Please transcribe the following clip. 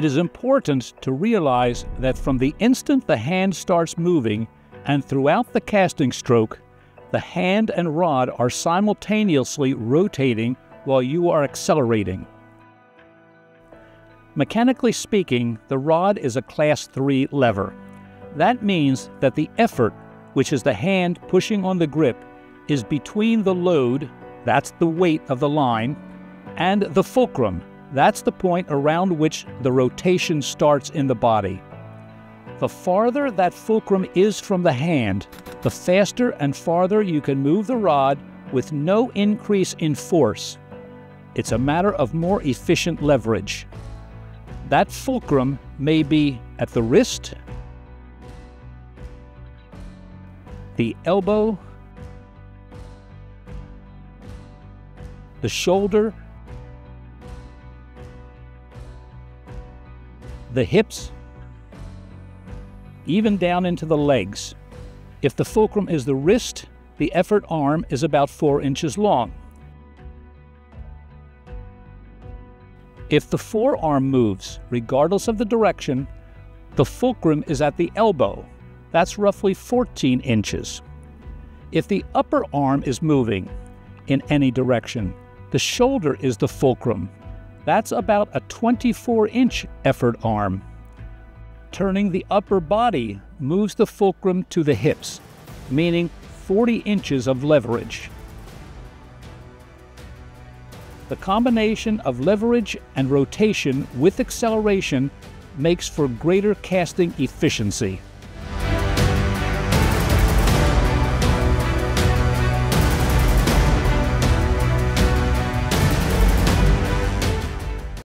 It is important to realize that from the instant the hand starts moving and throughout the casting stroke, the hand and rod are simultaneously rotating while you are accelerating. Mechanically speaking, the rod is a Class 3 lever. That means that the effort, which is the hand pushing on the grip, is between the load, that's the weight of the line, and the fulcrum, that's the point around which the rotation starts in the body. The farther that fulcrum is from the hand, the faster and farther you can move the rod with no increase in force. It's a matter of more efficient leverage. That fulcrum may be at the wrist, the elbow, the shoulder, the hips, even down into the legs. If the fulcrum is the wrist, the effort arm is about 4 inches long. If the forearm moves, regardless of the direction, the fulcrum is at the elbow. That's roughly 14 inches. If the upper arm is moving in any direction, the shoulder is the fulcrum. That's about a 24 inch effort arm. Turning the upper body moves the fulcrum to the hips, meaning 40 inches of leverage. The combination of leverage and rotation with acceleration makes for greater casting efficiency.